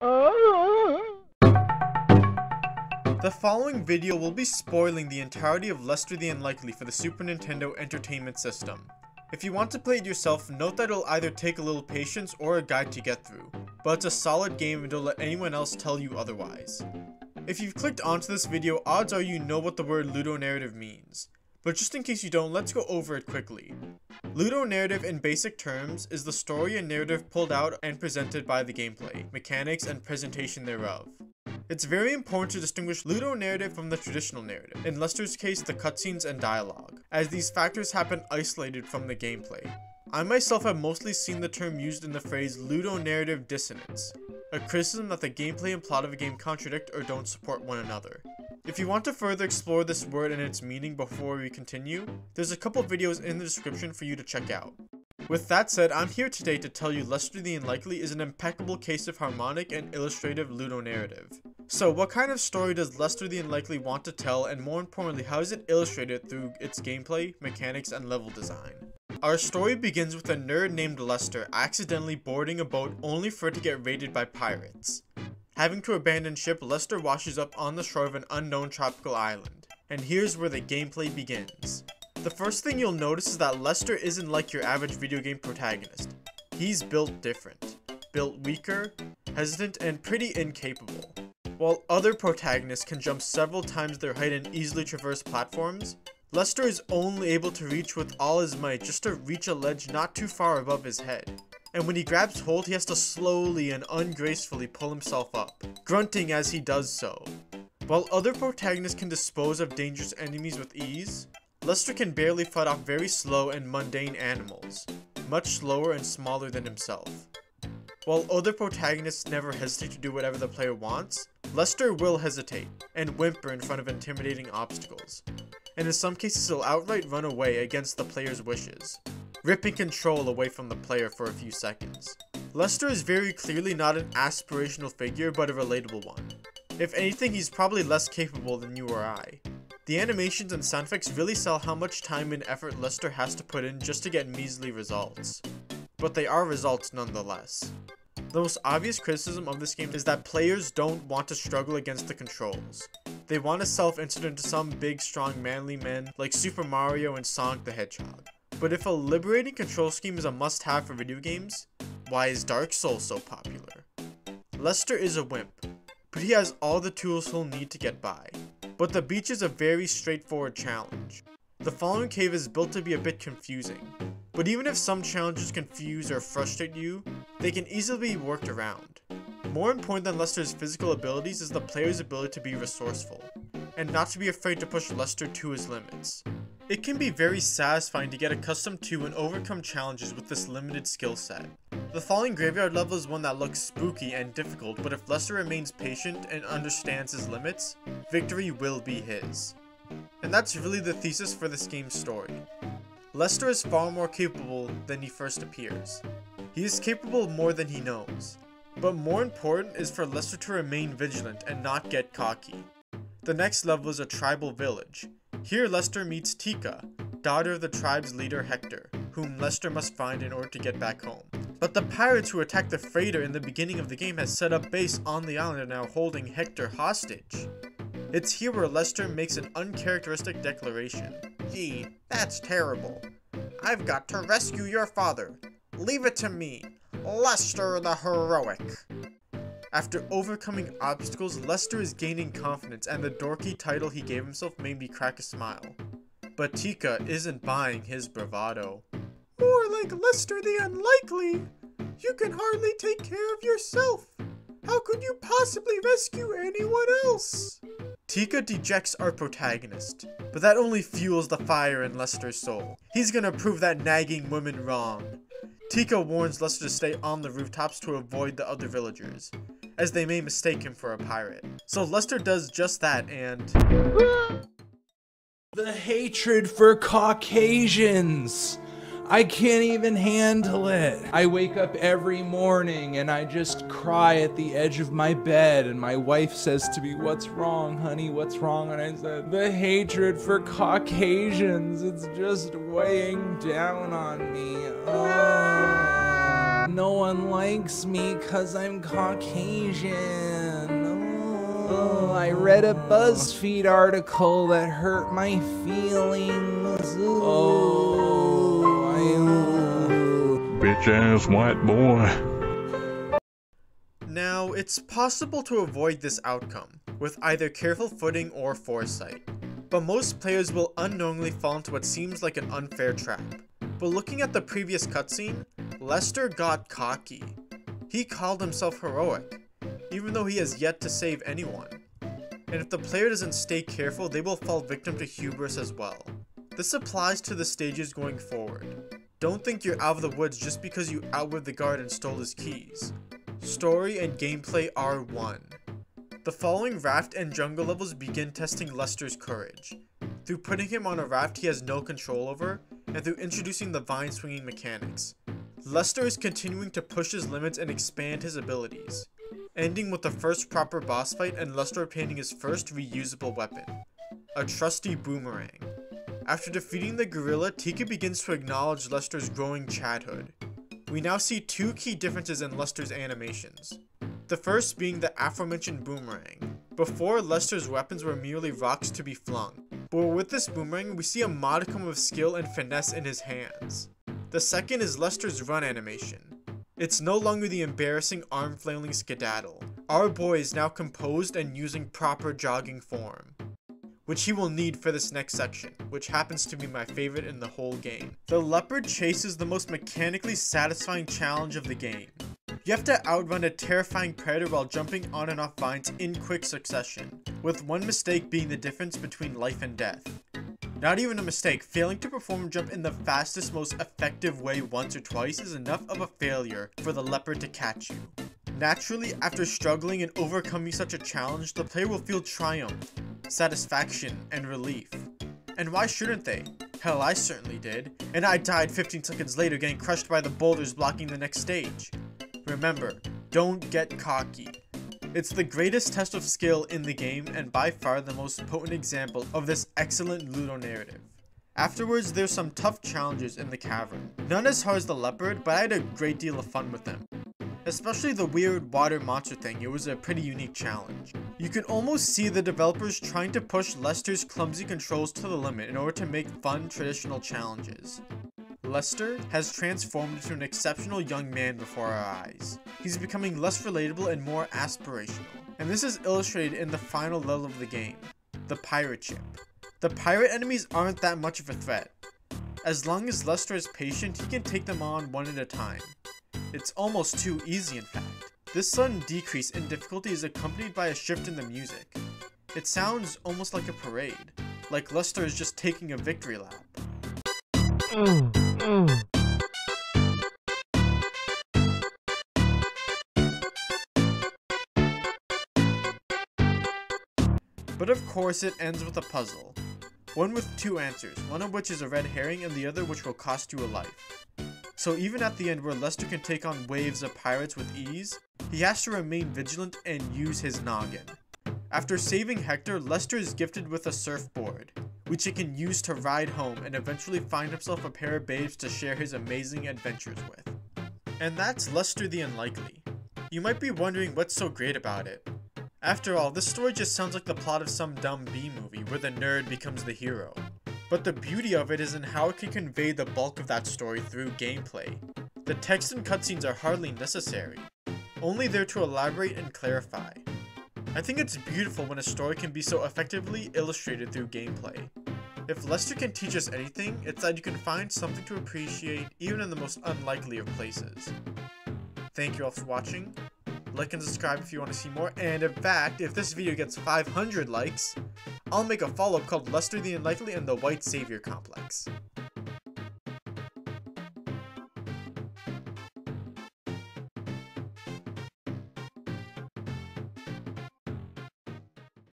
The following video will be spoiling the entirety of Lester the Unlikely for the Super Nintendo Entertainment System. If you want to play it yourself, note that it'll either take a little patience or a guide to get through, but it's a solid game and don't let anyone else tell you otherwise. If you've clicked onto this video, odds are you know what the word ludonarrative means. But just in case you don't, let's go over it quickly. Ludonarrative in basic terms is the story and narrative pulled out and presented by the gameplay, mechanics, and presentation thereof. It's very important to distinguish ludonarrative from the traditional narrative, in Lester's case the cutscenes and dialogue, as these factors happen isolated from the gameplay. I myself have mostly seen the term used in the phrase ludonarrative dissonance, a criticism that the gameplay and plot of a game contradict or don't support one another. If you want to further explore this word and its meaning before we continue, there's a couple videos in the description for you to check out. With that said, I'm here today to tell you Lester the Unlikely is an impeccable case of harmonic and illustrative ludonarrative. So what kind of story does Lester the Unlikely want to tell and more importantly how is it illustrated through its gameplay, mechanics, and level design? Our story begins with a nerd named Lester accidentally boarding a boat only for it to get raided by pirates. Having to abandon ship, Lester washes up on the shore of an unknown tropical island. And here's where the gameplay begins. The first thing you'll notice is that Lester isn't like your average video game protagonist. He's built different. Built weaker, hesitant, and pretty incapable. While other protagonists can jump several times their height and easily traverse platforms, Lester is only able to reach with all his might just to reach a ledge not too far above his head. And when he grabs hold, he has to slowly and ungracefully pull himself up, grunting as he does so. While other protagonists can dispose of dangerous enemies with ease, Lester can barely fight off very slow and mundane animals, much slower and smaller than himself. While other protagonists never hesitate to do whatever the player wants, Lester will hesitate and whimper in front of intimidating obstacles, and in some cases he'll outright run away against the player's wishes, ripping control away from the player for a few seconds. Lester is very clearly not an aspirational figure, but a relatable one. If anything, he's probably less capable than you or I. The animations and sound effects really sell how much time and effort Lester has to put in just to get measly results. But they are results nonetheless. The most obvious criticism of this game is that players don't want to struggle against the controls. They want to self-insert into some big strong manly men like Super Mario and Sonic the Hedgehog. But if a liberating control scheme is a must-have for video games, why is Dark Souls so popular? Lester is a wimp, but he has all the tools he'll need to get by. But the beach is a very straightforward challenge. The following cave is built to be a bit confusing, but even if some challenges confuse or frustrate you, they can easily be worked around. More important than Lester's physical abilities is the player's ability to be resourceful, and not to be afraid to push Lester to his limits. It can be very satisfying to get accustomed to and overcome challenges with this limited skill set. The falling graveyard level is one that looks spooky and difficult, but if Lester remains patient and understands his limits, victory will be his. And that's really the thesis for this game's story. Lester is far more capable than he first appears. He is capable more than he knows. But more important is for Lester to remain vigilant and not get cocky. The next level is a tribal village. Here Lester meets Tika, daughter of the tribe's leader Hector, whom Lester must find in order to get back home. But the pirates who attacked the freighter in the beginning of the game has set up base on the island and are now holding Hector hostage. It's here where Lester makes an uncharacteristic declaration. Gee, that's terrible. I've got to rescue your father. Leave it to me. Lester the Heroic. After overcoming obstacles, Lester is gaining confidence and the dorky title he gave himself made me crack a smile. But Tika isn't buying his bravado. More like Lester the Unlikely! You can hardly take care of yourself! How could you possibly rescue anyone else? Tika dejects our protagonist, but that only fuels the fire in Lester's soul. He's gonna prove that nagging woman wrong. Tika warns Lester to stay on the rooftops to avoid the other villagers, as they may mistake him for a pirate. So Lester does just that and... The hatred for Caucasians! I can't even handle it. I wake up every morning and I just cry at the edge of my bed, and my wife says to me, What's wrong, honey? What's wrong? And I said, The hatred for Caucasians. It's just weighing down on me. Oh. no one likes me because I'm Caucasian. Oh, I read a BuzzFeed article that hurt my feelings. Oh, I. Bitch ass white boy. Now, it's possible to avoid this outcome with either careful footing or foresight, but most players will unknowingly fall into what seems like an unfair trap. But looking at the previous cutscene, Lester got cocky. He called himself heroic, even though he has yet to save anyone. And if the player doesn't stay careful, they will fall victim to hubris as well. This applies to the stages going forward. Don't think you're out of the woods just because you outwit the guard and stole his keys. Story and gameplay are one. The following raft and jungle levels begin testing Lester's courage. Through putting him on a raft he has no control over, and through introducing the vine swinging mechanics. Lester is continuing to push his limits and expand his abilities, ending with the first proper boss fight and Lester obtaining his first reusable weapon, a trusty boomerang. After defeating the gorilla, Tika begins to acknowledge Lester's growing chadhood. We now see two key differences in Lester's animations. The first being the aforementioned boomerang. Before, Lester's weapons were merely rocks to be flung, but with this boomerang, we see a modicum of skill and finesse in his hands. The second is Lester's run animation. It's no longer the embarrassing arm flailing skedaddle. Our boy is now composed and using proper jogging form which he will need for this next section, which happens to be my favorite in the whole game. The leopard chase is the most mechanically satisfying challenge of the game. You have to outrun a terrifying predator while jumping on and off vines in quick succession, with one mistake being the difference between life and death. Not even a mistake, failing to perform a jump in the fastest, most effective way once or twice is enough of a failure for the leopard to catch you. Naturally, after struggling and overcoming such a challenge, the player will feel triumph, satisfaction, and relief. And why shouldn't they? Hell, I certainly did. And I died 15 seconds later getting crushed by the boulders blocking the next stage. Remember, don't get cocky. It's the greatest test of skill in the game and by far the most potent example of this excellent ludonarrative. Afterwards, there's some tough challenges in the cavern. None as hard as the leopard, but I had a great deal of fun with them. Especially the weird water monster thing, it was a pretty unique challenge. You can almost see the developers trying to push Lester's clumsy controls to the limit in order to make fun traditional challenges. Lester has transformed into an exceptional young man before our eyes. He's becoming less relatable and more aspirational. And this is illustrated in the final level of the game, the pirate ship. The pirate enemies aren't that much of a threat. As long as Lester is patient, he can take them on one at a time. It's almost too easy in fact. This sudden decrease in difficulty is accompanied by a shift in the music. It sounds almost like a parade, like Lester is just taking a victory lap. But of course it ends with a puzzle. One with two answers, one of which is a red herring and the other which will cost you a life. So even at the end where Lester can take on waves of pirates with ease, he has to remain vigilant and use his noggin. After saving Hector, Lester is gifted with a surfboard, which he can use to ride home and eventually find himself a pair of babes to share his amazing adventures with. And that's Lester the Unlikely. You might be wondering what's so great about it. After all, this story just sounds like the plot of some dumb B movie where the nerd becomes the hero. But the beauty of it is in how it can convey the bulk of that story through gameplay. The text and cutscenes are hardly necessary, only there to elaborate and clarify. I think it's beautiful when a story can be so effectively illustrated through gameplay. If Lester can teach us anything, it's that you can find something to appreciate even in the most unlikely of places. Thank you all for watching. Like and subscribe if you want to see more, and in fact, if this video gets 500 likes, I'll make a follow-up called Lester the Unlikely and the White Savior Complex.